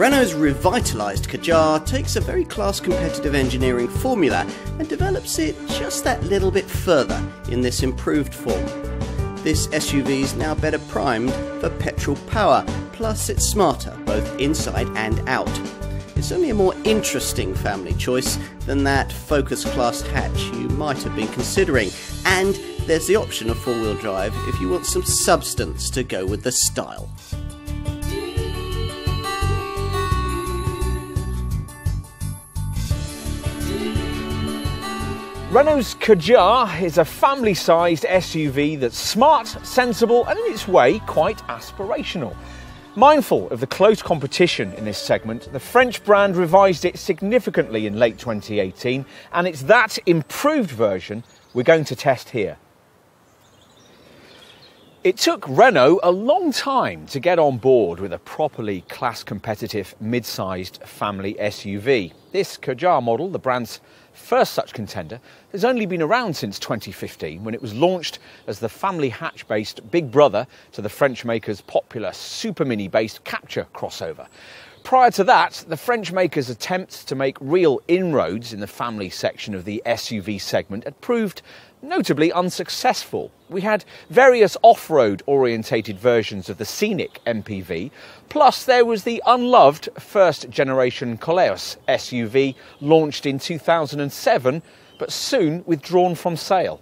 Renault's revitalised Kadjar takes a very class competitive engineering formula and develops it just that little bit further in this improved form. This SUV is now better primed for petrol power, plus it's smarter both inside and out. It's only a more interesting family choice than that Focus Class hatch you might have been considering, and there's the option of four wheel drive if you want some substance to go with the style. Renault's Kadjar is a family sized SUV that's smart, sensible, and in its way quite aspirational. Mindful of the close competition in this segment, the French brand revised it significantly in late 2018, and it's that improved version we're going to test here. It took Renault a long time to get on board with a properly class competitive mid sized family SUV. This Kadjar model, the brand's first such contender, has only been around since 2015 when it was launched as the family hatch based big brother to the French maker's popular Super Mini based Captur crossover. Prior to that, the French maker's attempts to make real inroads in the family section of the SUV segment had proved notably unsuccessful. We had various off road orientated versions of the Scenic MPV, plus there was the unloved first generation Koleos SUV launched in 2007 but soon withdrawn from sale.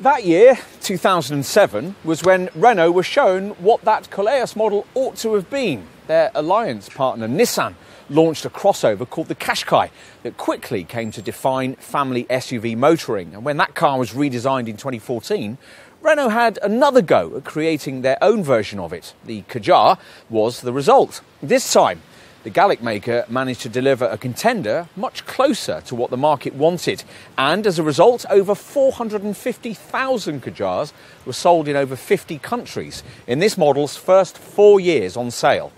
That year, 2007, was when Renault was shown what that Koleos model ought to have been. Their alliance partner Nissan launched a crossover called the Qashqai that quickly came to define family SUV motoring. And when that car was redesigned in 2014, Renault had another go at creating their own version of it. The Kadjar was the result. This time, the Gallic maker managed to deliver a contender much closer to what the market wanted. And as a result, over 450,000 Kadjars were sold in over 50 countries in this model's first four years on sale.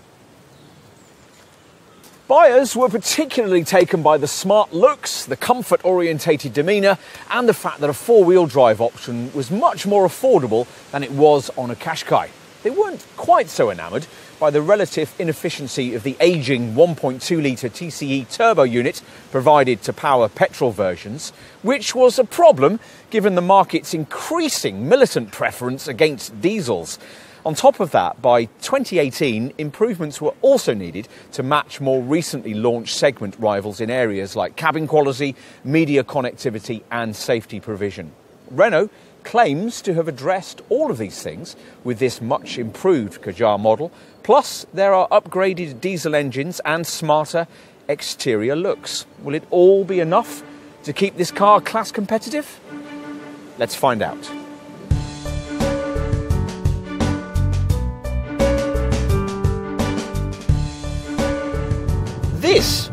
Buyers were particularly taken by the smart looks, the comfort orientated demeanour, and the fact that a four wheel drive option was much more affordable than it was on a Qashqai. They weren't quite so enamoured by the relative inefficiency of the ageing 1.2 litre TCE turbo unit provided to power petrol versions, which was a problem given the market's increasing militant preference against diesels. On top of that, by 2018, improvements were also needed to match more recently launched segment rivals in areas like cabin quality, media connectivity, and safety provision. Renault claims to have addressed all of these things with this much improved Kadjar model. Plus, there are upgraded diesel engines and smarter exterior looks. Will it all be enough to keep this car class competitive? Let's find out.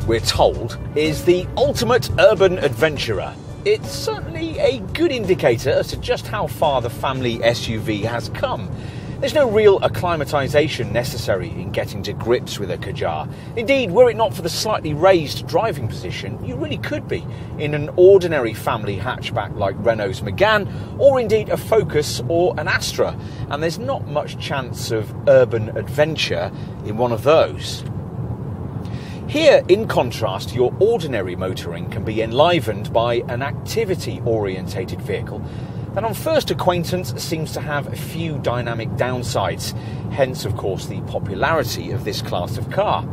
We're told, is the ultimate urban adventurer. It's certainly a good indicator as to just how far the family SUV has come. There's no real acclimatisation necessary in getting to grips with a Kadjar. Indeed, were it not for the slightly raised driving position, you really could be in an ordinary family hatchback like Renault's Megane, or indeed a Focus or an Astra, and there's not much chance of urban adventure in one of those. Here, in contrast, your ordinary motoring can be enlivened by an activity orientated vehicle that, on first acquaintance, seems to have a few dynamic downsides, hence, of course, the popularity of this class of car.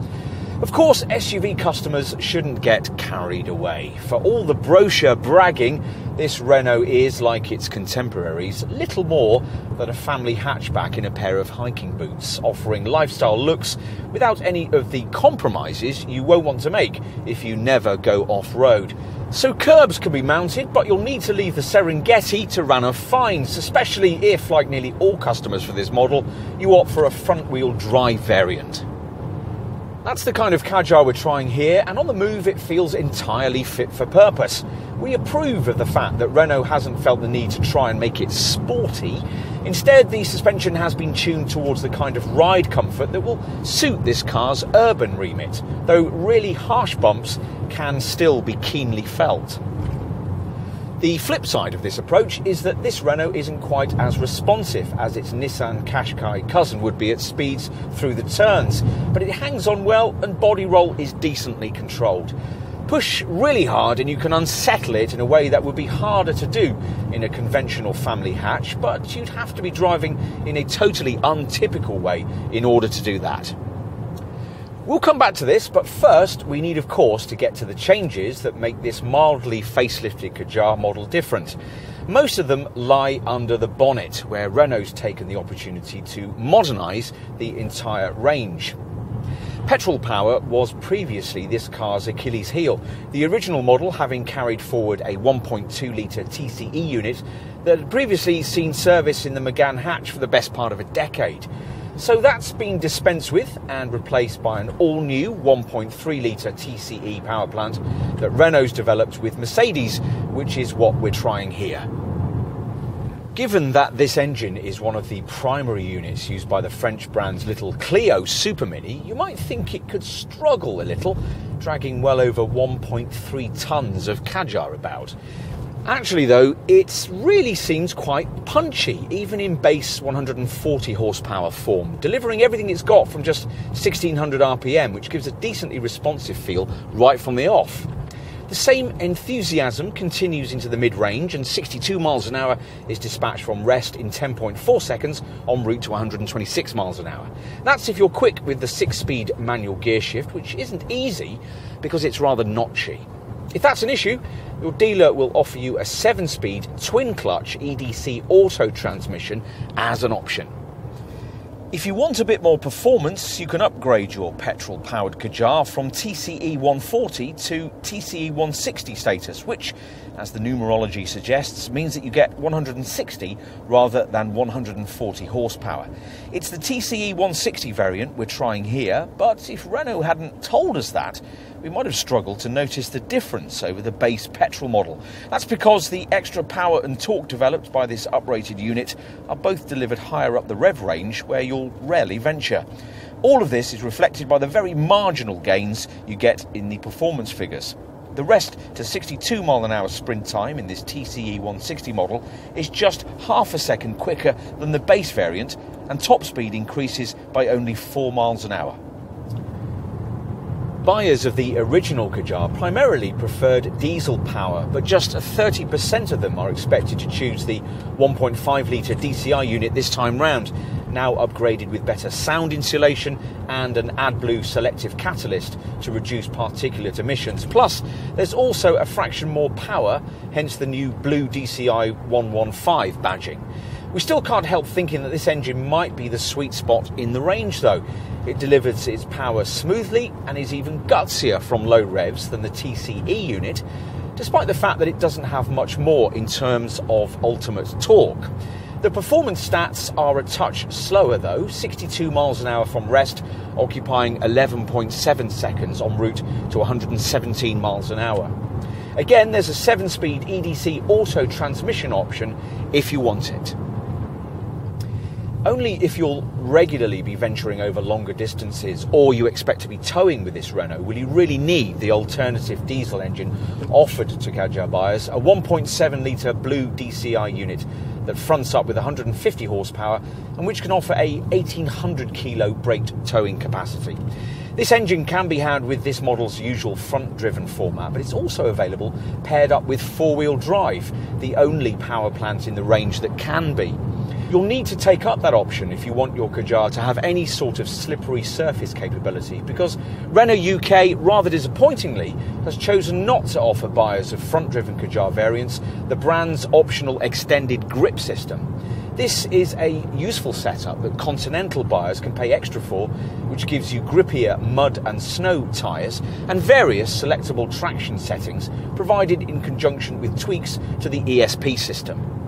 Of course, SUV customers shouldn't get carried away. For all the brochure bragging, this Renault is, like its contemporaries, little more than a family hatchback in a pair of hiking boots, offering lifestyle looks without any of the compromises you won't want to make if you never go off road. So curbs can be mounted, but you'll need to leave the Serengeti to Ranulph Fiennes, especially if, like nearly all customers for this model, you opt for a front wheel drive variant. That's the kind of Kadjar we're trying here, and on the move it feels entirely fit for purpose. We approve of the fact that Renault hasn't felt the need to try and make it sporty. Instead, the suspension has been tuned towards the kind of ride comfort that will suit this car's urban remit, though really harsh bumps can still be keenly felt. The flip side of this approach is that this Renault isn't quite as responsive as its Nissan Qashqai cousin would be at speeds through the turns, but it hangs on well and body roll is decently controlled. Push really hard and you can unsettle it in a way that would be harder to do in a conventional family hatch, but you'd have to be driving in a totally untypical way in order to do that. We'll come back to this, but first we need, of course, to get to the changes that make this mildly facelifted Kadjar model different. Most of them lie under the bonnet, where Renault's taken the opportunity to modernise the entire range. Petrol power was previously this car's Achilles heel, the original model having carried forward a 1.2 litre TCE unit that had previously seen service in the Megane hatch for the best part of a decade. So that's been dispensed with and replaced by an all new 1.3 litre TCE power plant that Renault's developed with Mercedes, which is what we're trying here. Given that this engine is one of the primary units used by the French brand's little Clio Super Mini, you might think it could struggle a little, dragging well over 1.3 tonnes of Kadjar about. Actually, though, it really seems quite punchy, even in base 140 horsepower form, delivering everything it's got from just 1600 RPM, which gives a decently responsive feel right from the off. The same enthusiasm continues into the mid range, and 62 miles an hour is dispatched from rest in 10.4 seconds en route to 126 miles an hour. That's if you're quick with the six speed manual gear shift, which isn't easy because it's rather notchy. If that's an issue, your dealer will offer you a 7 speed twin clutch EDC auto transmission as an option. If you want a bit more performance, you can upgrade your petrol powered Kadjar from TCE 140 to TCE 160 status, which, as the numerology suggests, means that you get 160 rather than 140 horsepower. It's the TCE 160 variant we're trying here, but if Renault hadn't told us that, we might have struggled to notice the difference over the base petrol model. That's because the extra power and torque developed by this uprated unit are both delivered higher up the rev range where you'll rarely venture. All of this is reflected by the very marginal gains you get in the performance figures. The rest to 62 mile an hour sprint time in this TCE 160 model is just half a second quicker than the base variant, and top speed increases by only 4 miles an hour. Buyers of the original Kadjar primarily preferred diesel power, but just 30% of them are expected to choose the 1.5 litre DCI unit this time round, now upgraded with better sound insulation and an AdBlue selective catalyst to reduce particulate emissions. Plus, there's also a fraction more power, hence the new Blue DCI 115 badging. We still can't help thinking that this engine might be the sweet spot in the range, though. It delivers its power smoothly and is even gutsier from low revs than the TCE unit, despite the fact that it doesn't have much more in terms of ultimate torque. The performance stats are a touch slower though, 62 miles an hour from rest, occupying 11.7 seconds en route to 117 miles an hour. Again, there's a 7 speed EDC auto transmission option if you want it. Only if you'll regularly be venturing over longer distances or you expect to be towing with this Renault will you really need the alternative diesel engine offered to Kadjar buyers, a 1.7 litre blue DCI unit that fronts up with 150 horsepower and which can offer a 1800 kilo braked towing capacity. This engine can be had with this model's usual front driven format, but it's also available paired up with four wheel drive, the only power plant in the range that can be. You'll need to take up that option if you want your Kadjar to have any sort of slippery surface capability because Renault UK, rather disappointingly, has chosen not to offer buyers of front driven Kadjar variants the brand's optional extended grip system. This is a useful setup that Continental buyers can pay extra for, which gives you grippier mud and snow tyres and various selectable traction settings provided in conjunction with tweaks to the ESP system.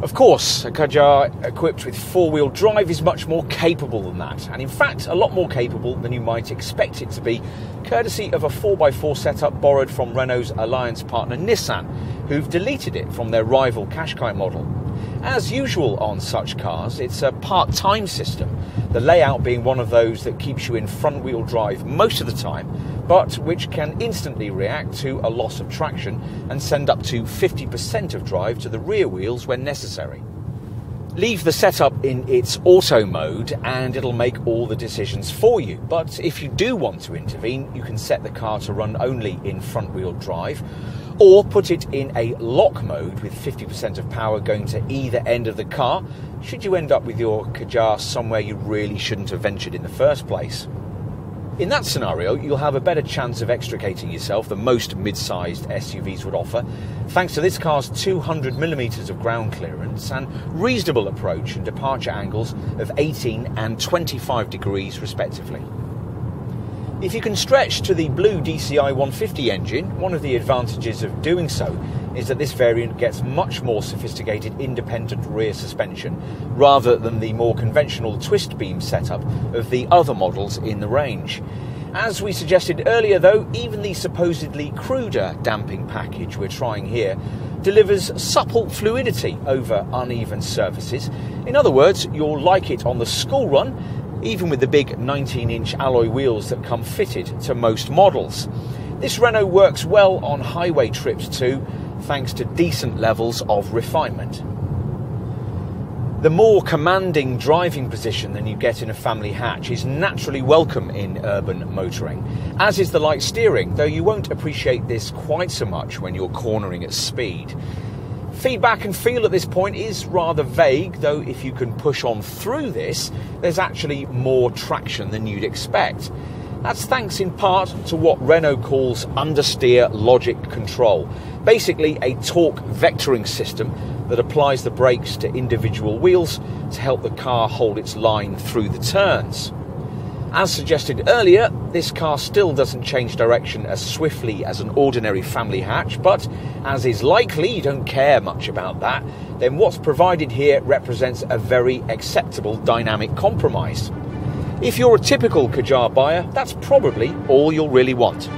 Of course, a Kadjar equipped with four wheel drive is much more capable than that, and in fact, a lot more capable than you might expect it to be, courtesy of a 4x4 setup borrowed from Renault's alliance partner Nissan, who've deleted it from their rival Qashqai model. As usual on such cars, it's a part time system, the layout being one of those that keeps you in front wheel drive most of the time, but which can instantly react to a loss of traction and send up to 50% of drive to the rear wheels when necessary. Leave the setup in its auto mode and it'll make all the decisions for you. But if you do want to intervene, you can set the car to run only in front wheel drive or put it in a lock mode with 50% of power going to either end of the car should you end up with your Kadjar somewhere you really shouldn't have ventured in the first place. In that scenario, you'll have a better chance of extricating yourself than most mid sized SUVs would offer, thanks to this car's 200mm of ground clearance and reasonable approach and departure angles of 18 and 25 degrees, respectively. If you can stretch to the blue DCI 150 engine, one of the advantages of doing so is that this variant gets much more sophisticated independent rear suspension rather than the more conventional twist beam setup of the other models in the range. As we suggested earlier, though, even the supposedly cruder damping package we're trying here delivers supple fluidity over uneven surfaces. In other words, you'll like it on the school run even with the big 19 inch alloy wheels that come fitted to most models. This Renault works well on highway trips too, thanks to decent levels of refinement. The more commanding driving position than you get in a family hatch is naturally welcome in urban motoring, as is the light steering, though you won't appreciate this quite so much when you're cornering at speed. Feedback and feel at this point is rather vague, though if you can push on through this, there's actually more traction than you'd expect. That's thanks in part to what Renault calls understeer logic control, basically a torque vectoring system that applies the brakes to individual wheels to help the car hold its line through the turns. As suggested earlier, this car still doesn't change direction as swiftly as an ordinary family hatch, but as is likely you don't care much about that, then what's provided here represents a very acceptable dynamic compromise. If you're a typical Kadjar buyer, that's probably all you'll really want.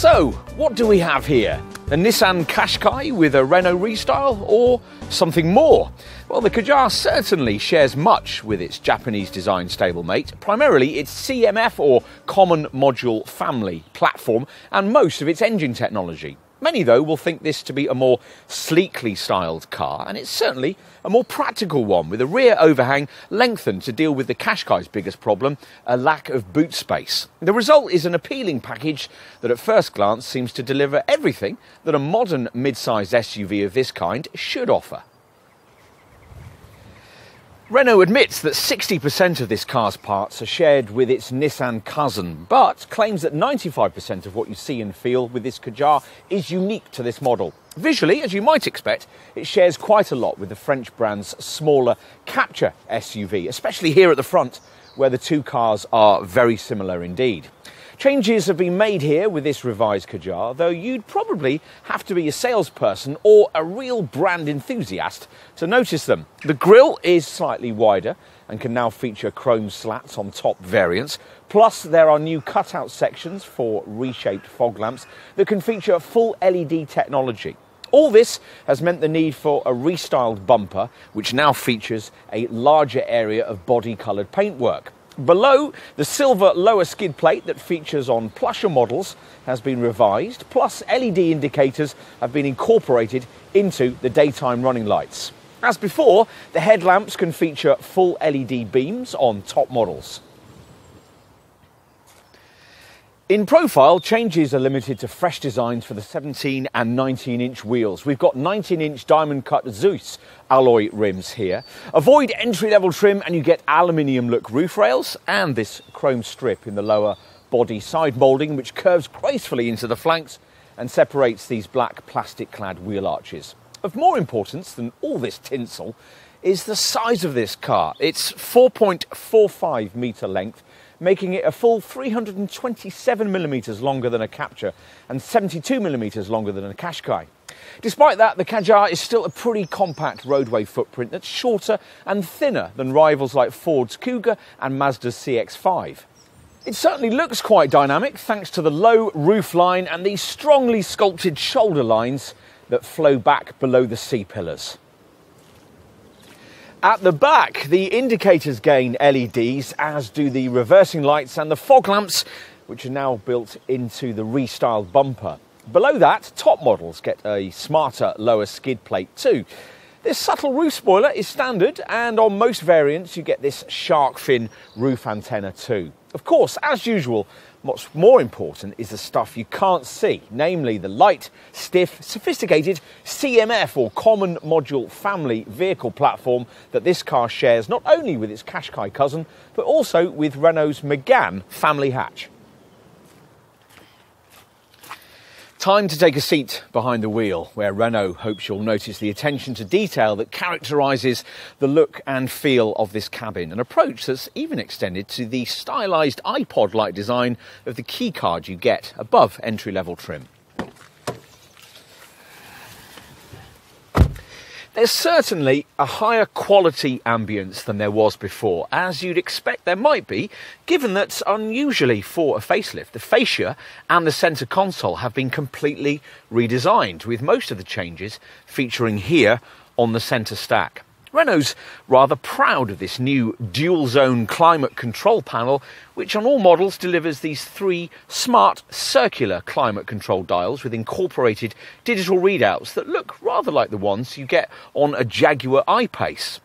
So, what do we have here? a Nissan Qashqai with a Renault restyle, or something more? Well, the Kadjar certainly shares much with its Japanese design stablemate, primarily its CMF or Common Module Family platform and most of its engine technology. Many, though, will think this to be a more sleekly styled car, and it's certainly a more practical one, with a rear overhang lengthened to deal with the Qashqai's biggest problem, a lack of boot space. The result is an appealing package that at first glance seems to deliver everything that a modern mid-sized SUV of this kind should offer. Renault admits that 60% of this car's parts are shared with its Nissan cousin, but claims that 95% of what you see and feel with this Kadjar is unique to this model. Visually, as you might expect, it shares quite a lot with the French brand's smaller Captur SUV, especially here at the front, where the two cars are very similar indeed. Changes have been made here with this revised Kadjar, though you'd probably have to be a salesperson or a real brand enthusiast to notice them. The grille is slightly wider and can now feature chrome slats on top variants. Plus, there are new cutout sections for reshaped fog lamps that can feature full LED technology. All this has meant the need for a restyled bumper, which now features a larger area of body coloured paintwork. Below, the silver lower skid plate that features on plusher models has been revised, plus LED indicators have been incorporated into the daytime running lights. As before, the headlamps can feature full LED beams on top models. In profile, changes are limited to fresh designs for the 17 and 19 inch wheels. We've got 19 inch diamond cut Zeus alloy rims here. Avoid entry level trim and you get aluminium look roof rails and this chrome strip in the lower body side moulding which curves gracefully into the flanks and separates these black plastic clad wheel arches. Of more importance than all this tinsel is the size of this car. It's 4.45 metre length making it a full 327 millimetres longer than a Captur and 72 millimetres longer than a Qashqai. Despite that, the Kadjar is still a pretty compact roadway footprint that's shorter and thinner than rivals like Ford's Kuga and Mazda's CX5. It certainly looks quite dynamic thanks to the low roof line and the strongly sculpted shoulder lines that flow back below the C pillars. At the back, the indicators gain LEDs, as do the reversing lights and the fog lamps, which are now built into the restyled bumper. Below that, top models get a smarter lower skid plate too. This subtle roof spoiler is standard, and on most variants, you get this shark fin roof antenna too. Of course, as usual, What's more important is the stuff you can't see, namely the light, stiff, sophisticated CMF or Common Module Family vehicle platform that this car shares not only with its Qashqai cousin, but also with Renault's Megane family hatch. Time to take a seat behind the wheel, where Renault hopes you'll notice the attention to detail that characterises the look and feel of this cabin, an approach that's even extended to the stylised iPod like design of the keycard you get above entry level trim. There's certainly a higher quality ambience than there was before, as you'd expect there might be, given that unusually for a facelift, the fascia and the centre console have been completely redesigned, with most of the changes featuring here on the centre stack. Renault's rather proud of this new dual zone climate control panel, which on all models delivers these three smart circular climate control dials with incorporated digital readouts that look rather like the ones you get on a Jaguar I-Pace.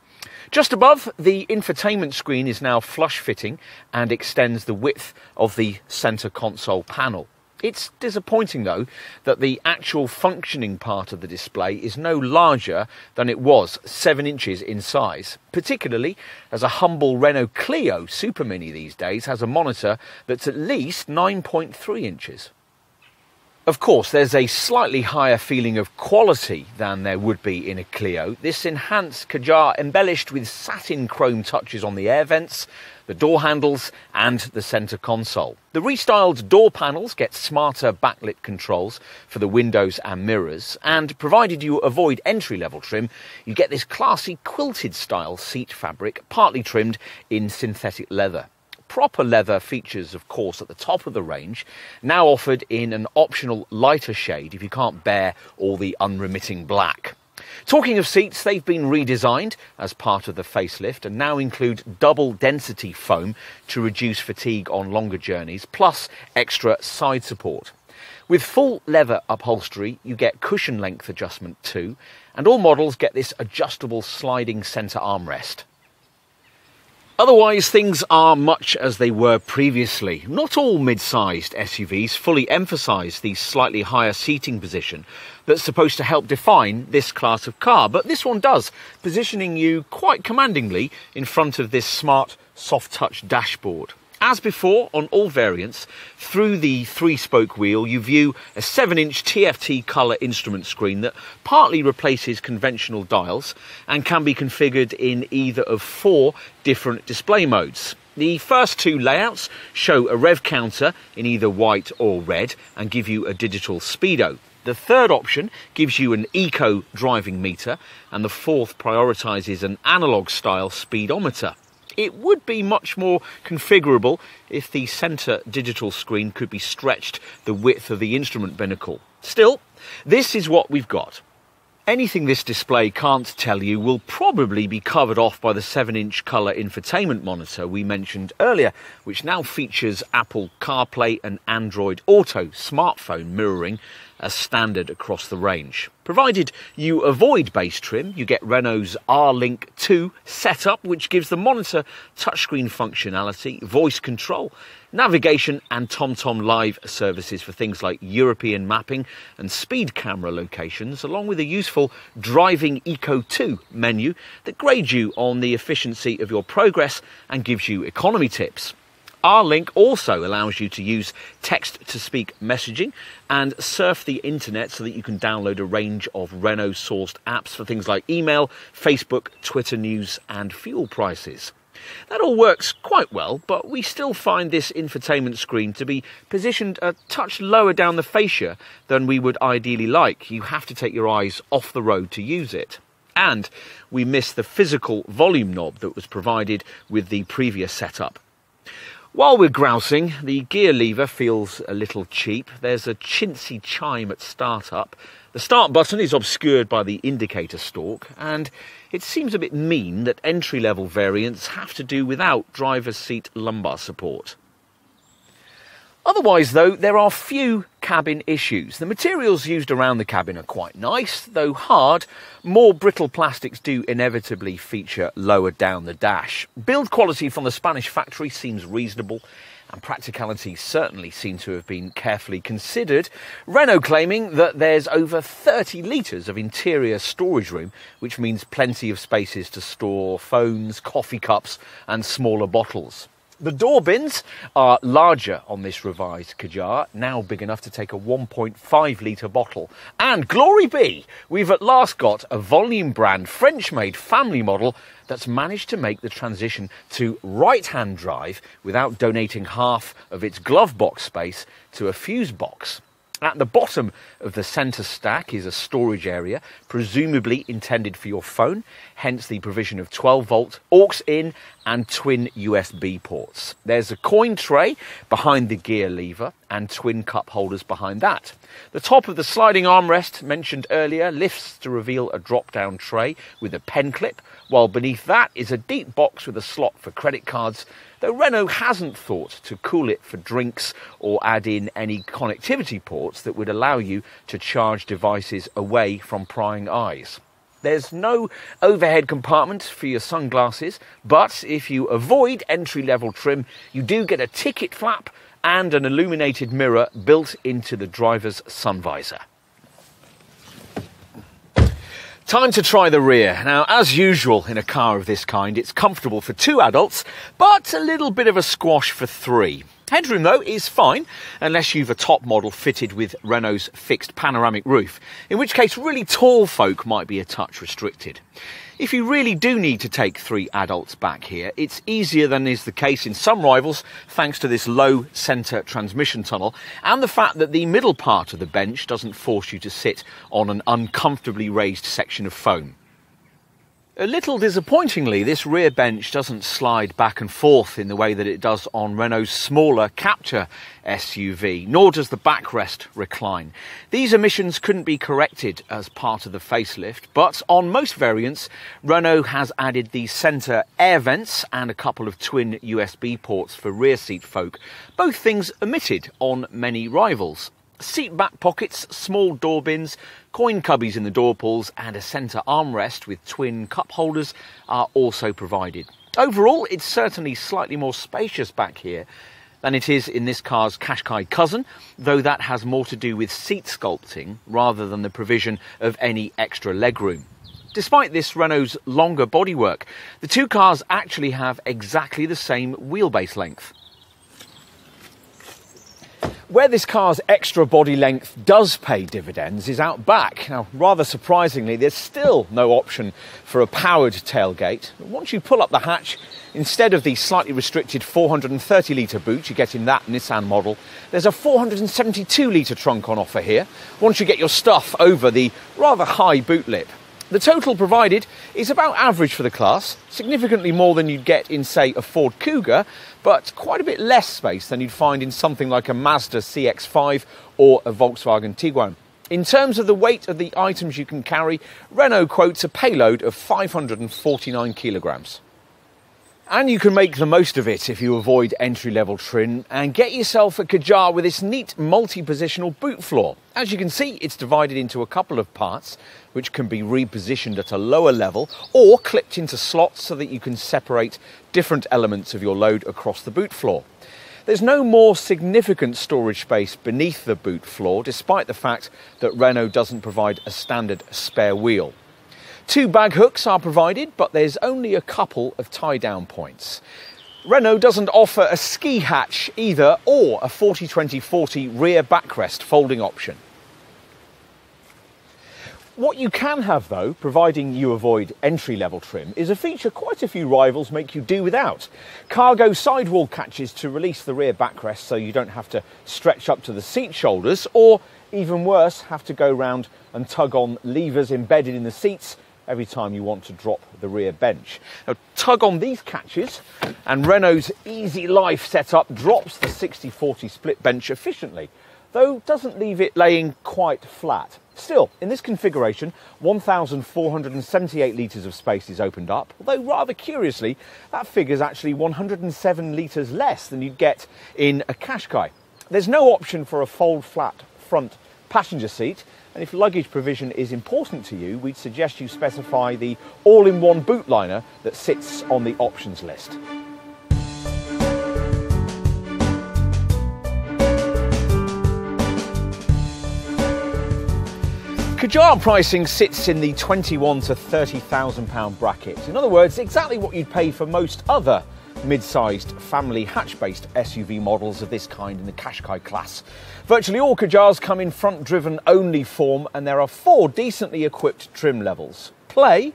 Just above, the infotainment screen is now flush fitting and extends the width of the centre console panel. It's disappointing, though, that the actual functioning part of the display is no larger than it was 7 inches in size, particularly as a humble Renault Clio Super Mini these days has a monitor that's at least 9.3 inches. Of course, there's a slightly higher feeling of quality than there would be in a Clio. This enhanced Kadjar embellished with satin chrome touches on the air vents, the door handles, and the centre console. The restyled door panels get smarter backlit controls for the windows and mirrors, and provided you avoid entry level trim, you get this classy quilted style seat fabric, partly trimmed in synthetic leather proper leather features, of course, at the top of the range, now offered in an optional lighter shade if you can't bear all the unremitting black. Talking of seats, they've been redesigned as part of the facelift and now include double density foam to reduce fatigue on longer journeys, plus extra side support. With full leather upholstery, you get cushion length adjustment too, and all models get this adjustable sliding centre armrest. Otherwise, things are much as they were previously. Not all mid sized SUVs fully emphasise the slightly higher seating position that's supposed to help define this class of car, but this one does, positioning you quite commandingly in front of this smart soft touch dashboard. As before, on all variants, through the three spoke wheel, you view a 7 inch TFT colour instrument screen that partly replaces conventional dials and can be configured in either of four different display modes. The first two layouts show a rev counter in either white or red and give you a digital speedo. The third option gives you an eco driving meter, and the fourth prioritises an analog style speedometer. It would be much more configurable if the centre digital screen could be stretched the width of the instrument binnacle. Still, this is what we've got. Anything this display can't tell you will probably be covered off by the 7 inch colour infotainment monitor we mentioned earlier, which now features Apple CarPlay and Android Auto smartphone mirroring as standard across the range. Provided you avoid base trim, you get Renault's R-Link 2 setup, which gives the monitor touchscreen functionality, voice control, navigation and TomTom Live services for things like European mapping and speed camera locations, along with a useful Driving Eco 2 menu that grades you on the efficiency of your progress and gives you economy tips. R-Link also allows you to use text-to-speak messaging and surf the internet so that you can download a range of Renault-sourced apps for things like email, Facebook, Twitter news and fuel prices. That all works quite well, but we still find this infotainment screen to be positioned a touch lower down the fascia than we would ideally like. You have to take your eyes off the road to use it. And we miss the physical volume knob that was provided with the previous setup. While we're grousing, the gear lever feels a little cheap. There's a chintzy chime at startup. The start button is obscured by the indicator stalk, and it seems a bit mean that entry level variants have to do without driver's seat lumbar support. Otherwise, though, there are few cabin issues. The materials used around the cabin are quite nice, though hard. More brittle plastics do inevitably feature lower down the dash. Build quality from the Spanish factory seems reasonable, and practicality certainly seem to have been carefully considered. Renault claiming that there's over 30 litres of interior storage room, which means plenty of spaces to store phones, coffee cups, and smaller bottles. The door bins are larger on this revised Kadjar, now big enough to take a 1.5 litre bottle. And glory be, we've at last got a volume brand French made family model that's managed to make the transition to right hand drive without donating half of its glove box space to a fuse box. At the bottom of the centre stack is a storage area, presumably intended for your phone, hence the provision of 12 volt aux in and twin USB ports. There's a coin tray behind the gear lever and twin cup holders behind that. The top of the sliding armrest mentioned earlier lifts to reveal a drop down tray with a pen clip, while beneath that is a deep box with a slot for credit cards though Renault hasn't thought to cool it for drinks or add in any connectivity ports that would allow you to charge devices away from prying eyes. There's no overhead compartment for your sunglasses, but if you avoid entry level trim, you do get a ticket flap and an illuminated mirror built into the driver's sun visor. Time to try the rear. Now, as usual in a car of this kind, it's comfortable for two adults, but a little bit of a squash for three. Headroom, though, is fine, unless you've a top model fitted with Renault's fixed panoramic roof, in which case really tall folk might be a touch restricted. If you really do need to take three adults back here, it's easier than is the case in some rivals thanks to this low centre transmission tunnel and the fact that the middle part of the bench doesn't force you to sit on an uncomfortably raised section of foam. A little disappointingly, this rear bench doesn't slide back and forth in the way that it does on Renault's smaller Captur SUV, nor does the backrest recline. These omissions couldn't be corrected as part of the facelift, but on most variants, Renault has added the centre air vents and a couple of twin USB ports for rear seat folk, both things omitted on many rivals. Seat back pockets, small door bins, coin cubbies in the door pulls, and a centre armrest with twin cup holders are also provided. Overall, it's certainly slightly more spacious back here than it is in this car's Qashqai cousin, though that has more to do with seat sculpting rather than the provision of any extra legroom. Despite this Renault's longer bodywork, the two cars actually have exactly the same wheelbase length. Where this car's extra body length does pay dividends is out back. Now, rather surprisingly, there's still no option for a powered tailgate. Once you pull up the hatch, instead of the slightly restricted 430 litre boot you get in that Nissan model, there's a 472 litre trunk on offer here, once you get your stuff over the rather high boot lip. The total provided is about average for the class, significantly more than you'd get in, say, a Ford Kuga, but quite a bit less space than you'd find in something like a Mazda CX5 or a Volkswagen Tiguan. In terms of the weight of the items you can carry, Renault quotes a payload of 549 kilograms. And you can make the most of it if you avoid entry level trim and get yourself a Kadjar with this neat multi positional boot floor. As you can see, it's divided into a couple of parts which can be repositioned at a lower level or clipped into slots so that you can separate different elements of your load across the boot floor. There's no more significant storage space beneath the boot floor, despite the fact that Renault doesn't provide a standard spare wheel. Two bag hooks are provided, but there's only a couple of tie down points. Renault doesn't offer a ski hatch either or a 40 20 40 rear backrest folding option. What you can have though, providing you avoid entry level trim, is a feature quite a few rivals make you do without. Cargo sidewall catches to release the rear backrest so you don't have to stretch up to the seat shoulders or even worse, have to go round and tug on levers embedded in the seats every time you want to drop the rear bench. Now, tug on these catches, and Renault's Easy Life setup drops the 60-40 split bench efficiently, though doesn't leave it laying quite flat. Still, in this configuration, 1,478 litres of space is opened up, although rather curiously, that figure is actually 107 litres less than you'd get in a Qashqai. There's no option for a fold flat front passenger seat, and if luggage provision is important to you, we'd suggest you specify the all-in-one boot liner that sits on the options list. Kadjar pricing sits in the 21 to 30,000 pound bracket. In other words, exactly what you'd pay for most other mid-sized family hatch-based SUV models of this kind in the Qashqai class. Virtually all Kadjars come in front-driven only form and there are four decently equipped trim levels. Play,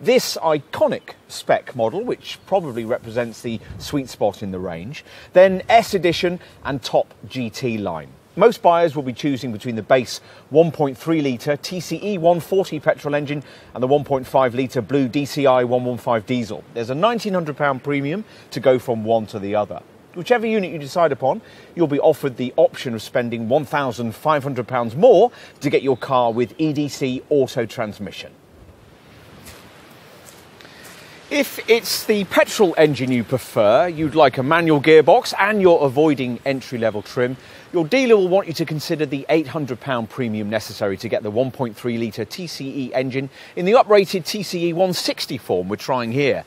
this iconic spec model, which probably represents the sweet spot in the range, then S Edition and top GT line. Most buyers will be choosing between the base 1.3 litre TCE 140 petrol engine and the 1.5 litre blue DCI 115 diesel. There's a £1,900 premium to go from one to the other. Whichever unit you decide upon, you'll be offered the option of spending £1,500 more to get your car with EDC auto transmission. If it's the petrol engine you prefer, you'd like a manual gearbox, and you're avoiding entry level trim, your dealer will want you to consider the £800 premium necessary to get the 1.3 litre TCE engine in the uprated TCE 160 form we're trying here.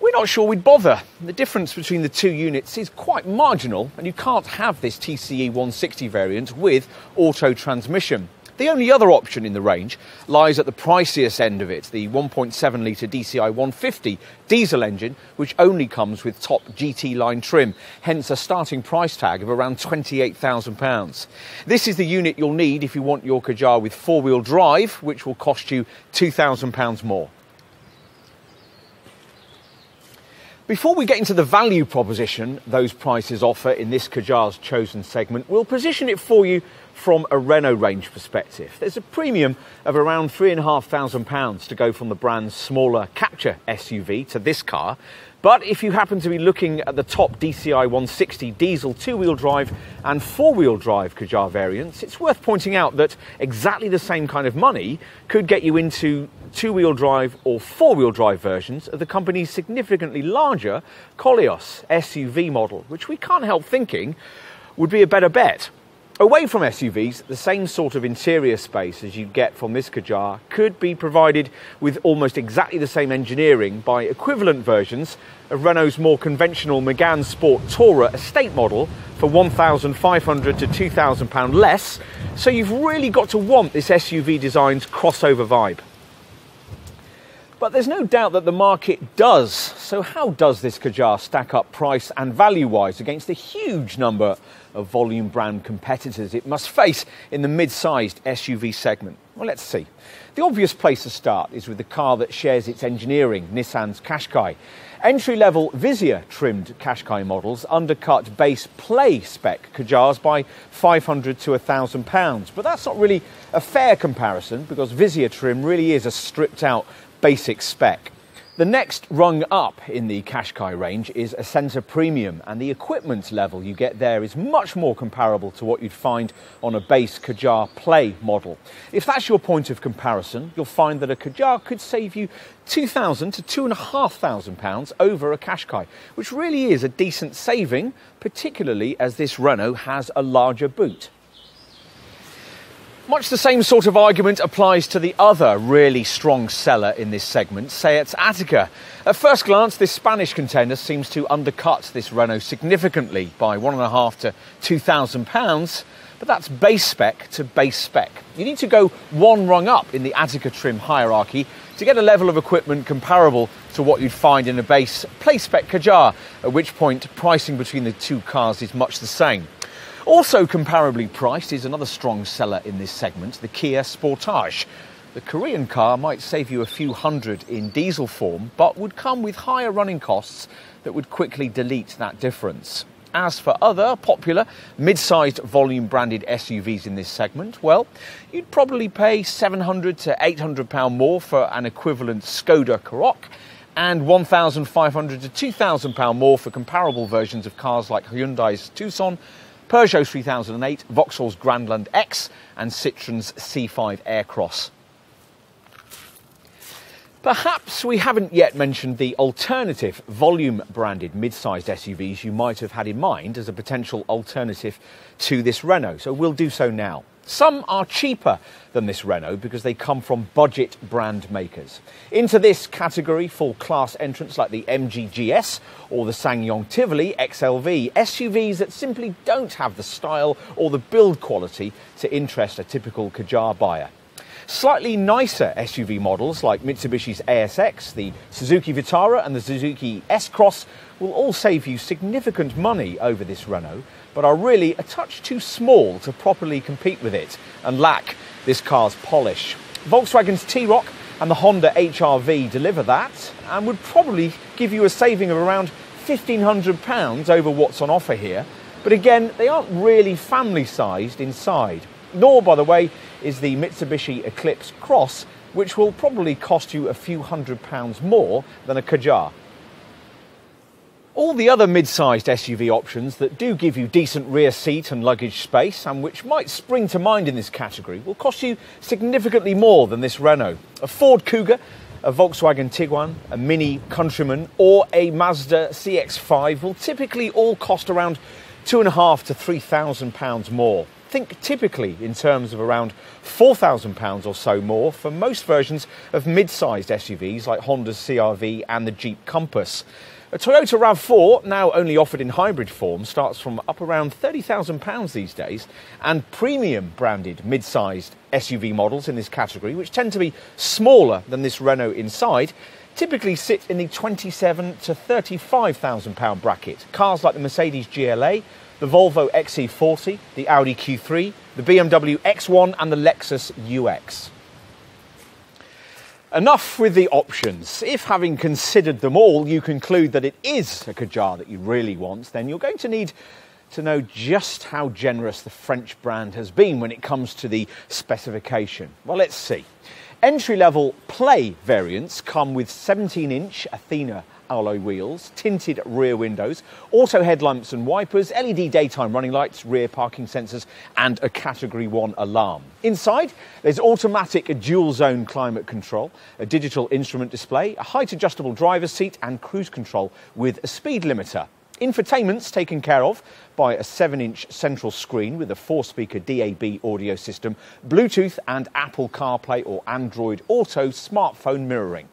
We're not sure we'd bother. The difference between the two units is quite marginal, and you can't have this TCE 160 variant with auto transmission. The only other option in the range lies at the priciest end of it, the 1.7 litre DCI 150 diesel engine, which only comes with top GT line trim, hence a starting price tag of around £28,000. This is the unit you'll need if you want your Kadjar with four wheel drive, which will cost you £2,000 more. Before we get into the value proposition those prices offer in this Kadjar's chosen segment, we'll position it for you from a Renault range perspective. There's a premium of around £3,500 to go from the brand's smaller Captur SUV to this car. But if you happen to be looking at the top DCI 160 diesel two wheel drive and four wheel drive Kadjar variants, it's worth pointing out that exactly the same kind of money could get you into two wheel drive or four wheel drive versions of the company's significantly larger Koleos SUV model, which we can't help thinking would be a better bet. Away from SUVs, the same sort of interior space as you'd get from this Kadjar could be provided with almost exactly the same engineering by equivalent versions of Renault's more conventional Megane Sport Tourer estate model for £1,500 to £2,000 less, so you've really got to want this SUV design's crossover vibe. But there's no doubt that the market does. So, how does this Kadjar stack up price and value wise against the huge number of volume brand competitors it must face in the mid sized SUV segment? Well, let's see. The obvious place to start is with the car that shares its engineering, Nissan's Qashqai. Entry level Visia trimmed Qashqai models undercut base play spec Kadjars by 500 to 1,000 pounds. But that's not really a fair comparison because Visia trim really is a stripped out basic spec. The next rung up in the Qashqai range is Acenta Premium, and the equipment level you get there is much more comparable to what you'd find on a base Kadjar Play model. If that's your point of comparison, you'll find that a Kadjar could save you £2,000 to £2,500 over a Qashqai, which really is a decent saving, particularly as this Renault has a larger boot. Much the same sort of argument applies to the other really strong seller in this segment, Seat Ateca. At first glance, this Spanish contender seems to undercut this Renault significantly by one and a half to two thousand pounds, but that's base spec to base spec. You need to go one rung up in the Ateca trim hierarchy to get a level of equipment comparable to what you'd find in a base play spec Kadjar, at which point pricing between the two cars is much the same. Also comparably priced is another strong seller in this segment, the Kia Sportage. The Korean car might save you a few hundred in diesel form, but would come with higher running costs that would quickly delete that difference. As for other popular mid-sized volume branded SUVs in this segment, well, you'd probably pay 700 to 800 pound more for an equivalent Skoda Karoq and 1,500 to 2,000 pound more for comparable versions of cars like Hyundai's Tucson, Peugeot 3008, Vauxhall's Grandland X, and Citroen's C5 Aircross. Perhaps we haven't yet mentioned the alternative volume branded mid sized SUVs you might have had in mind as a potential alternative to this Renault, so we'll do so now. Some are cheaper than this Renault because they come from budget brand makers. Into this category fall class entrants like the MG GS or the SsangYong Tivoli XLV, SUVs that simply don't have the style or the build quality to interest a typical Kadjar buyer. Slightly nicer SUV models like Mitsubishi's ASX, the Suzuki Vitara, and the Suzuki S Cross will all save you significant money over this Renault, but are really a touch too small to properly compete with it and lack this car's polish. Volkswagen's T-Roc and the Honda HRV deliver that and would probably give you a saving of around £1,500 over what's on offer here. But again, they aren't really family sized inside. Nor, by the way, is the Mitsubishi Eclipse Cross, which will probably cost you a few hundred pounds more than a Kadjar. All the other mid sized SUV options that do give you decent rear seat and luggage space, and which might spring to mind in this category, will cost you significantly more than this Renault. A Ford Kuga, a Volkswagen Tiguan, a Mini Countryman, or a Mazda CX5 will typically all cost around two and a half to three thousand pounds more think typically in terms of around £4,000 or so more for most versions of mid sized SUVs like Honda's CRV and the Jeep Compass. A Toyota RAV4, now only offered in hybrid form, starts from up around £30,000 these days, and premium branded mid sized SUV models in this category, which tend to be smaller than this Renault inside, typically sit in the 27 to 35,000 pound bracket. Cars like the Mercedes GLA the Volvo XC40, the Audi Q3, the BMW X1, and the Lexus UX. Enough with the options. If having considered them all, you conclude that it is a Kadjar that you really want, then you're going to need to know just how generous the French brand has been when it comes to the specification. Well, let's see. Entry level Play variants come with 17 inch Athena alloy wheels, tinted rear windows, auto headlamps and wipers, LED daytime running lights, rear parking sensors, and a Category 1 alarm. Inside, there's automatic dual zone climate control, a digital instrument display, a height adjustable driver's seat, and cruise control with a speed limiter. Infotainment's taken care of by a 7 inch central screen with a 4 speaker DAB audio system, Bluetooth, and Apple CarPlay or Android Auto smartphone mirroring.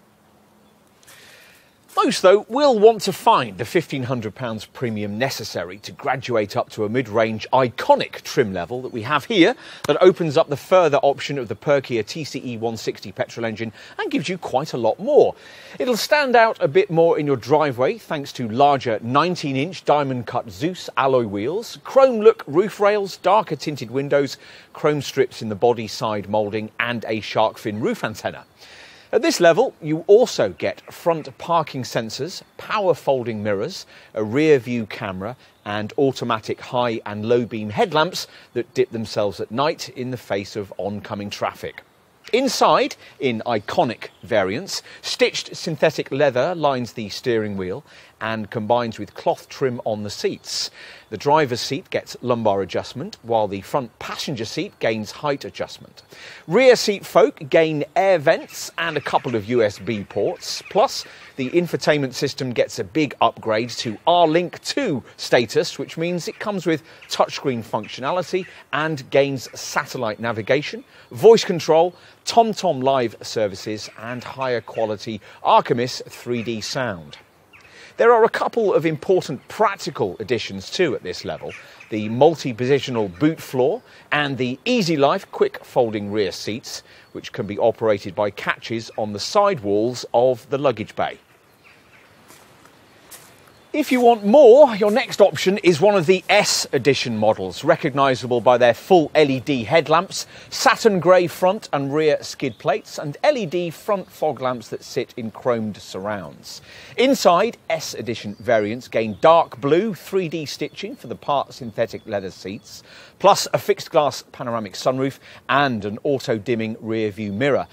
Most, though, will want to find the £1,500 premium necessary to graduate up to a mid range iconic trim level that we have here that opens up the further option of the perkier TCE 160 petrol engine and gives you quite a lot more. It'll stand out a bit more in your driveway thanks to larger 19 inch diamond cut Zeus alloy wheels, chrome look roof rails, darker tinted windows, chrome strips in the body side moulding, and a shark fin roof antenna. At this level, you also get front parking sensors, power folding mirrors, a rear view camera, and automatic high and low beam headlamps that dip themselves at night in the face of oncoming traffic. Inside, in iconic variants, stitched synthetic leather lines the steering wheel and combines with cloth trim on the seats. The driver's seat gets lumbar adjustment, while the front passenger seat gains height adjustment. Rear seat folk gain air vents and a couple of USB ports, plus the infotainment system gets a big upgrade to R-Link 2 status, which means it comes with touchscreen functionality and gains satellite navigation, voice control, TomTom Live services, and higher quality Arkamys 3D sound. There are a couple of important practical additions too at this level the multi positional boot floor and the Easy Life quick folding rear seats, which can be operated by catches on the side walls of the luggage bay. If you want more, your next option is one of the S edition models, recognisable by their full LED headlamps, satin grey front and rear skid plates, and LED front fog lamps that sit in chromed surrounds. Inside, S edition variants gain dark blue 3D stitching for the part synthetic leather seats, plus a fixed glass panoramic sunroof and an auto dimming rear view mirror.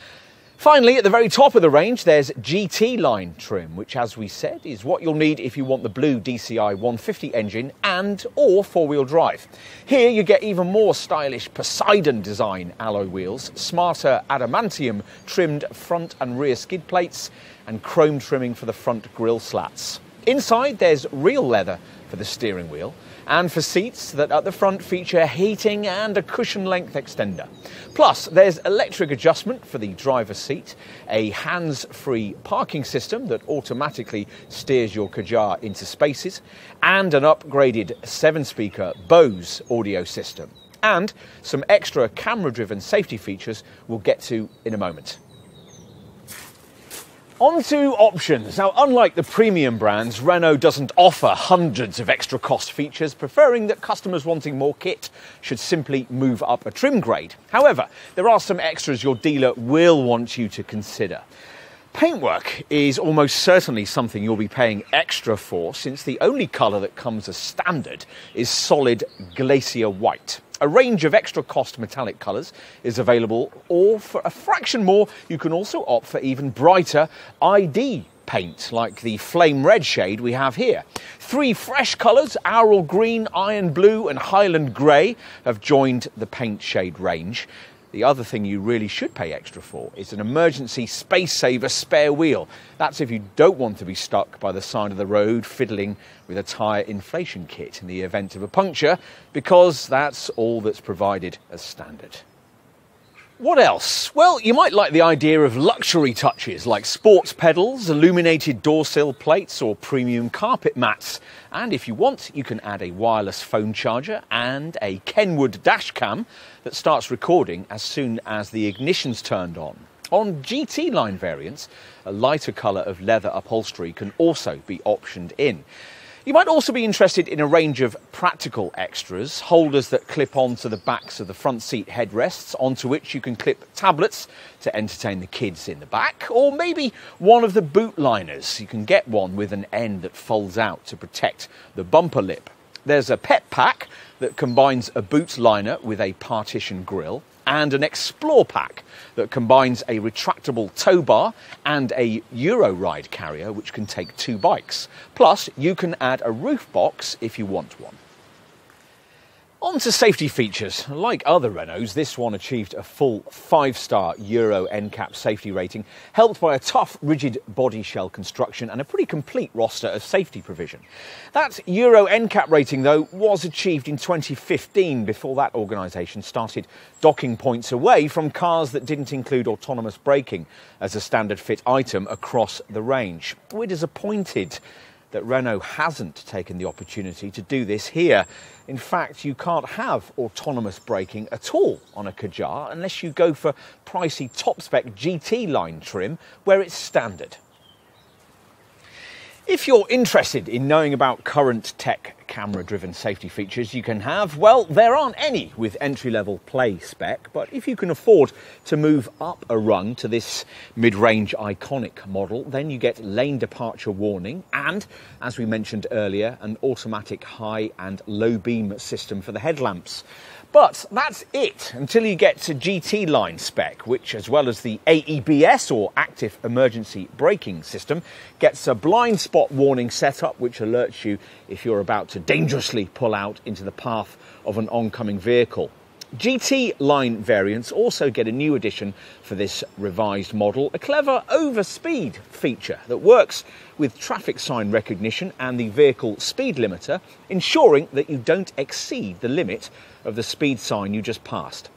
Finally, at the very top of the range, there's GT line trim, which, as we said, is what you'll need if you want the blue DCI 150 engine and or four-wheel drive. Here you get even more stylish Poseidon design alloy wheels, smarter adamantium trimmed front and rear skid plates, and chrome trimming for the front grille slats. Inside, there's real leather for the steering wheel, and for seats that at the front feature heating and a cushion length extender. Plus, there's electric adjustment for the driver's seat, a hands free parking system that automatically steers your Kadjar into spaces, and an upgraded seven speaker Bose audio system. And some extra camera driven safety features we'll get to in a moment. On to options. Now, unlike the premium brands, Renault doesn't offer hundreds of extra cost features, preferring that customers wanting more kit should simply move up a trim grade. However, there are some extras your dealer will want you to consider. Paintwork is almost certainly something you'll be paying extra for since the only colour that comes as standard is solid glacier white. A range of extra cost metallic colours is available, or for a fraction more, you can also opt for even brighter ID paint, like the flame red shade we have here. Three fresh colours, Oural Green, Iron Blue, and Highland Grey, have joined the paint shade range. The other thing you really should pay extra for is an emergency space saver spare wheel. That's if you don't want to be stuck by the side of the road fiddling with a tyre inflation kit in the event of a puncture, because that's all that's provided as standard. What else? Well, you might like the idea of luxury touches like sports pedals, illuminated door sill plates, or premium carpet mats. And if you want, you can add a wireless phone charger and a Kenwood dash cam that starts recording as soon as the ignition's turned on. On GT line variants, a lighter colour of leather upholstery can also be optioned in. You might also be interested in a range of practical extras, holders that clip onto the backs of the front seat headrests, onto which you can clip tablets to entertain the kids in the back, or maybe one of the boot liners. You can get one with an end that folds out to protect the bumper lip. There's a pet pack that combines a boot liner with a partition grille and an Explore pack that combines a retractable tow bar and a Euro ride carrier which can take two bikes. Plus, you can add a roof box if you want one. On to safety features. Like other Renaults, this one achieved a full five star Euro NCAP safety rating, helped by a tough, rigid body shell construction and a pretty complete roster of safety provision. That Euro NCAP rating, though, was achieved in 2015 before that organisation started docking points away from cars that didn't include autonomous braking as a standard fit item across the range. We're disappointed that Renault hasn't taken the opportunity to do this here. In fact, you can't have autonomous braking at all on a Kadjar unless you go for pricey top spec GT line trim where it's standard. If you're interested in knowing about current tech camera driven safety features you can have, well, there aren't any with entry level play spec, but if you can afford to move up a rung to this mid range iconic model, then you get lane departure warning and, as we mentioned earlier, an automatic high and low beam system for the headlamps. But that's it until you get to GT line spec, which, as well as the AEBS or Active Emergency Braking System, gets a blind spot warning setup which alerts you if you're about to dangerously pull out into the path of an oncoming vehicle. GT line variants also get a new addition for this revised model a clever overspeed feature that works with traffic sign recognition and the vehicle speed limiter, ensuring that you don't exceed the limit of the speed sign you just passed.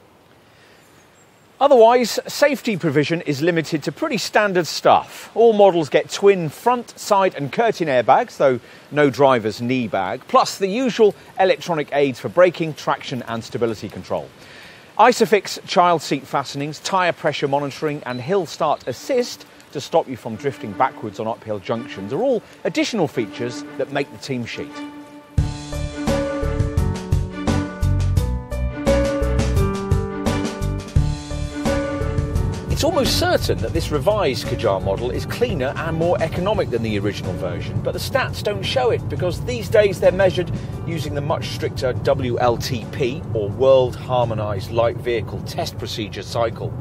Otherwise, safety provision is limited to pretty standard stuff. All models get twin front, side, and curtain airbags, though no driver's knee bag, plus the usual electronic aids for braking, traction, and stability control. Isofix child seat fastenings, tyre pressure monitoring, and hill start assist to stop you from drifting backwards on uphill junctions are all additional features that make the team sheet. It's almost certain that this revised Kadjar model is cleaner and more economic than the original version, but the stats don't show it because these days they're measured using the much stricter WLTP or World Harmonised Light Vehicle Test Procedure cycle.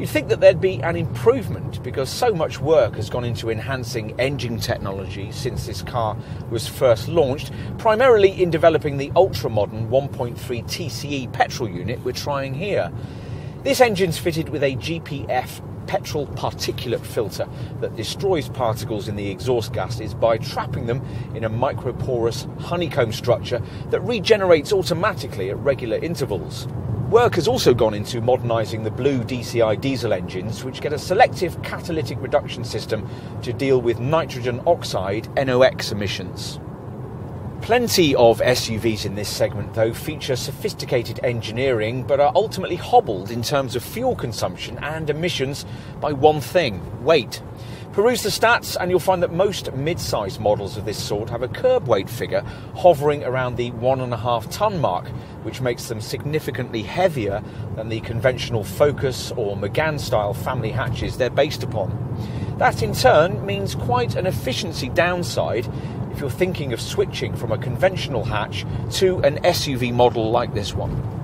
You'd think that there'd be an improvement because so much work has gone into enhancing engine technology since this car was first launched, primarily in developing the ultra modern 1.3 TCE petrol unit we're trying here. This engine's fitted with a GPF petrol particulate filter that destroys particles in the exhaust gases by trapping them in a microporous honeycomb structure that regenerates automatically at regular intervals. Work has also gone into modernising the blue DCI diesel engines, which get a selective catalytic reduction system to deal with nitrogen oxide NOx emissions. Plenty of SUVs in this segment, though, feature sophisticated engineering but are ultimately hobbled in terms of fuel consumption and emissions by one thing weight. Peruse the stats, and you'll find that most mid sized models of this sort have a curb weight figure hovering around the one and a half tonne mark, which makes them significantly heavier than the conventional Focus or Megane style family hatches they're based upon. That in turn means quite an efficiency downside if you're thinking of switching from a conventional hatch to an SUV model like this one.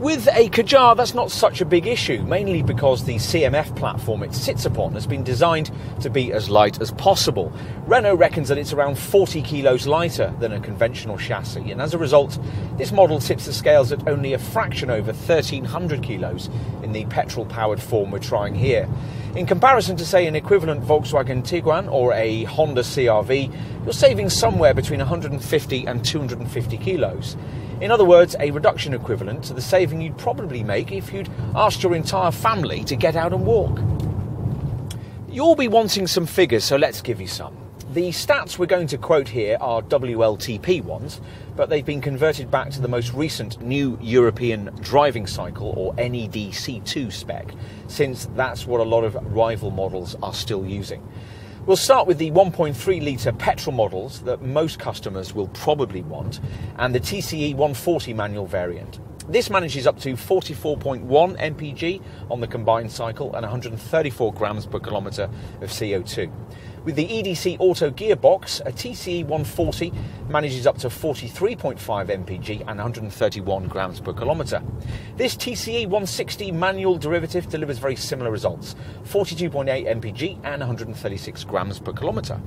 With a Kadjar, that's not such a big issue, mainly because the CMF platform it sits upon has been designed to be as light as possible. Renault reckons that it's around 40 kilos lighter than a conventional chassis, and as a result, this model tips the scales at only a fraction over 1300 kilos in the petrol powered form we're trying here. In comparison to, say, an equivalent Volkswagen Tiguan or a Honda CRV, you're saving somewhere between 150 and 250 kilos. In other words, a reduction equivalent to the saving you'd probably make if you'd asked your entire family to get out and walk. You'll be wanting some figures, so let's give you some. The stats we're going to quote here are WLTP ones, but they've been converted back to the most recent new European driving cycle or NEDC2 spec, since that's what a lot of rival models are still using. We'll start with the 1.3 litre petrol models that most customers will probably want, and the TCE 140 manual variant. This manages up to 44.1 mpg on the combined cycle and 134 grams per kilometre of CO2. With the EDC Auto gearbox, a TCE 140 manages up to 43.5 mpg and 131 grams per kilometre. This TCE 160 manual derivative delivers very similar results 42.8 mpg and 136 grams per kilometre.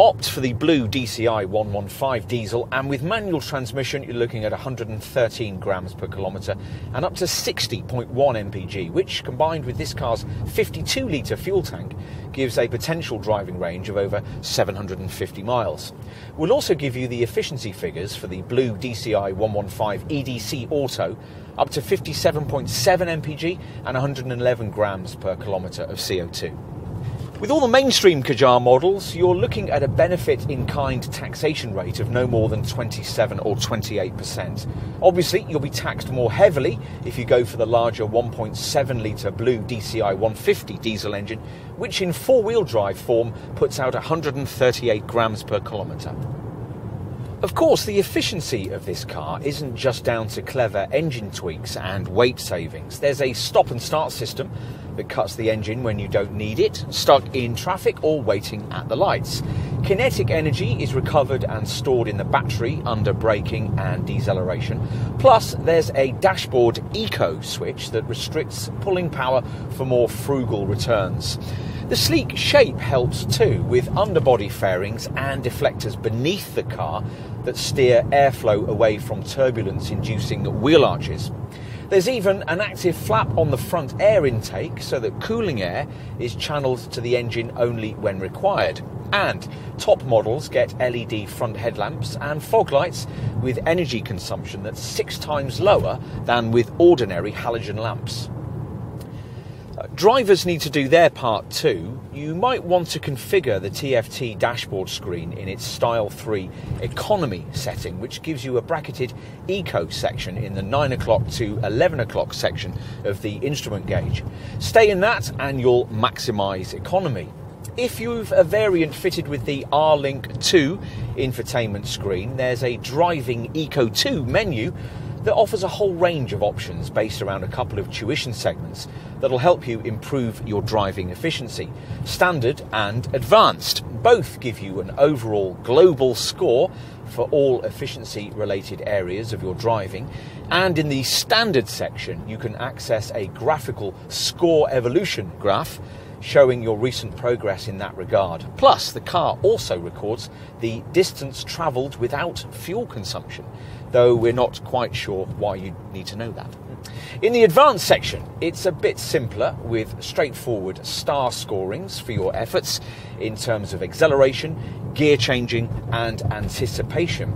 Opt for the blue DCI 115 diesel, and with manual transmission, you're looking at 113 grams per kilometre and up to 60.1 mpg, which combined with this car's 52 litre fuel tank gives a potential driving range of over 750 miles. We'll also give you the efficiency figures for the blue DCI 115 EDC Auto, up to 57.7 mpg and 111 grams per kilometre of CO2. With all the mainstream Kadjar models, you're looking at a benefit in kind taxation rate of no more than 27 or 28%. Obviously, you'll be taxed more heavily if you go for the larger 1.7 litre blue DCI 150 diesel engine, which in four wheel drive form puts out 138 grams per kilometre. Of course, the efficiency of this car isn't just down to clever engine tweaks and weight savings. There's a stop and start system that cuts the engine when you don't need it, stuck in traffic or waiting at the lights. Kinetic energy is recovered and stored in the battery under braking and deceleration. Plus, there's a dashboard eco switch that restricts pulling power for more frugal returns. The sleek shape helps too, with underbody fairings and deflectors beneath the car that steer airflow away from turbulence inducing wheel arches. There's even an active flap on the front air intake so that cooling air is channeled to the engine only when required. And top models get LED front headlamps and fog lights with energy consumption that's six times lower than with ordinary halogen lamps. Drivers need to do their part too. You might want to configure the TFT dashboard screen in its Style 3 economy setting, which gives you a bracketed eco section in the 9 o'clock to 11 o'clock section of the instrument gauge. Stay in that and you'll maximise economy. If you've a variant fitted with the R-Link 2 infotainment screen, there's a driving Eco 2 menu that offers a whole range of options based around a couple of tuition segments that'll help you improve your driving efficiency. Standard and advanced both give you an overall global score for all efficiency related areas of your driving. And in the standard section, you can access a graphical score evolution graph showing your recent progress in that regard. Plus, the car also records the distance travelled without fuel consumption, though we're not quite sure why you need to know that. In the advanced section, it's a bit simpler with straightforward star scorings for your efforts in terms of acceleration, gear changing, and anticipation.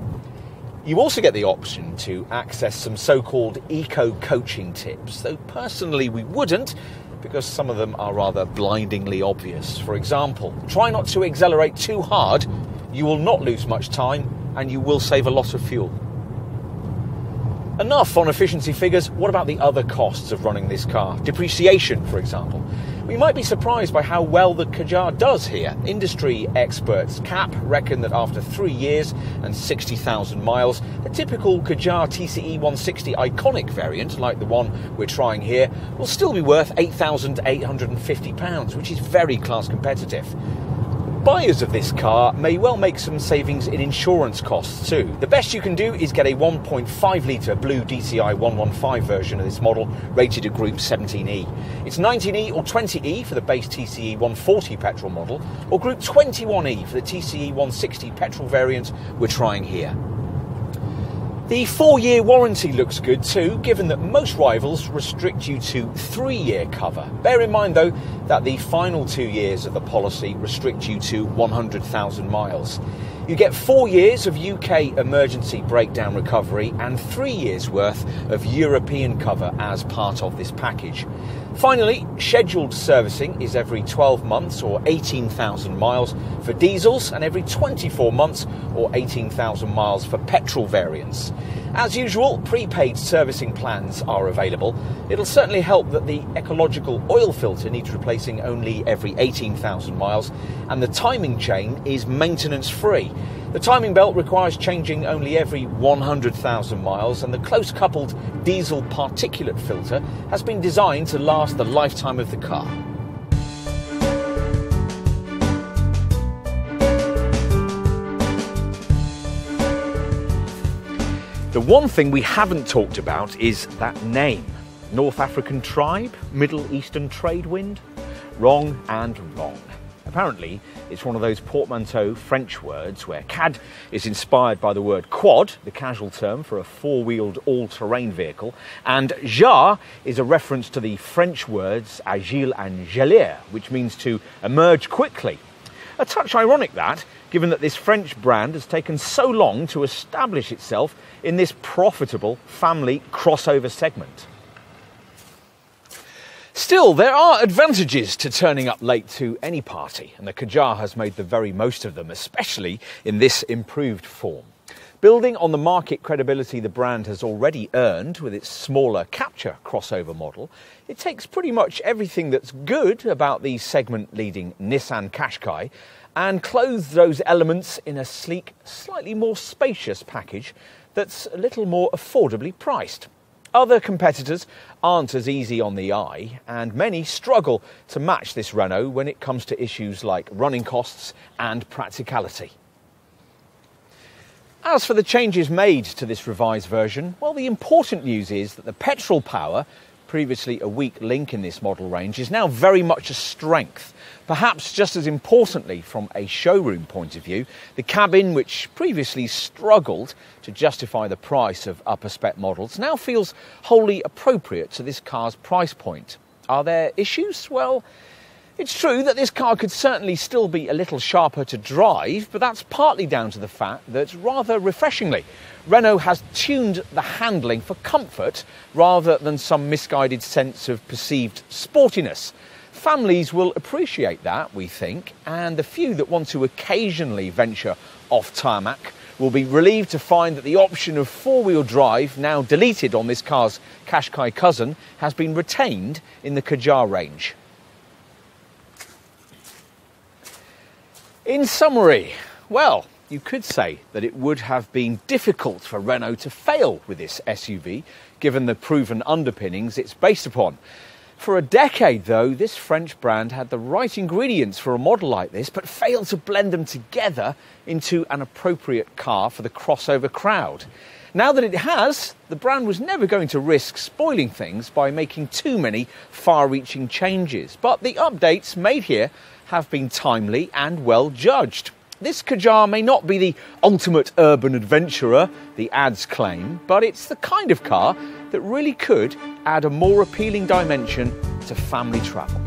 You also get the option to access some so called eco coaching tips, though personally we wouldn't because some of them are rather blindingly obvious. For example, try not to accelerate too hard, you will not lose much time and you will save a lot of fuel. Enough on efficiency figures, what about the other costs of running this car? Depreciation, for example. We might be surprised by how well the Kadjar does here. Industry experts CAP reckon that after three years and 60,000 miles, a typical Kadjar TCE 160 iconic variant, like the one we're trying here, will still be worth £8,850, which is very class competitive. Buyers of this car may well make some savings in insurance costs too. The best you can do is get a 1.5 litre blue DCI 115 version of this model, rated a Group 17E. It's 19E or 20E for the base TCE 140 petrol model, or Group 21E for the TCE 160 petrol variant we're trying here. The four year warranty looks good too, given that most rivals restrict you to three year cover. Bear in mind though that the final two years of the policy restrict you to 100,000 miles. You get four years of UK emergency breakdown recovery and three years worth of European cover as part of this package. Finally, scheduled servicing is every 12 months or 18,000 miles for diesels and every 24 months or 18,000 miles for petrol variants. As usual, prepaid servicing plans are available. It'll certainly help that the ecological oil filter needs replacing only every 18,000 miles and the timing chain is maintenance free. The timing belt requires changing only every 100,000 miles, and the close coupled diesel particulate filter has been designed to last the lifetime of the car. The one thing we haven't talked about is that name. North African tribe? Middle Eastern trade wind? Wrong and wrong. Apparently, it's one of those portmanteau French words where CAD is inspired by the word quad, the casual term for a four wheeled all terrain vehicle, and jar is a reference to the French words agile and jaillir, which means to emerge quickly. A touch ironic that, given that this French brand has taken so long to establish itself in this profitable family crossover segment. Still, there are advantages to turning up late to any party, and the Kadjar has made the very most of them, especially in this improved form. Building on the market credibility the brand has already earned with its smaller Captur crossover model, it takes pretty much everything that's good about the segment leading Nissan Qashqai and clothes those elements in a sleek, slightly more spacious package that's a little more affordably priced. Other competitors aren't as easy on the eye, and many struggle to match this Renault when it comes to issues like running costs and practicality. As for the changes made to this revised version, well, the important news is that the petrol power previously a weak link in this model range, is now very much a strength. Perhaps just as importantly, from a showroom point of view, the cabin, which previously struggled to justify the price of upper spec models, now feels wholly appropriate to this car's price point. Are there issues? Well, it's true that this car could certainly still be a little sharper to drive, but that's partly down to the fact that, rather refreshingly, Renault has tuned the handling for comfort rather than some misguided sense of perceived sportiness. Families will appreciate that, we think, and the few that want to occasionally venture off tarmac will be relieved to find that the option of four wheel drive, now deleted on this car's Qashqai cousin, has been retained in the Kadjar range. In summary, well, you could say that it would have been difficult for Renault to fail with this SUV, given the proven underpinnings it's based upon. For a decade, though, this French brand had the right ingredients for a model like this, but failed to blend them together into an appropriate car for the crossover crowd. Now that it has, the brand was never going to risk spoiling things by making too many far reaching changes. But the updates made here have been timely and well judged. This Kadjar may not be the ultimate urban adventurer, the ads claim, but it's the kind of car that really could add a more appealing dimension to family travel.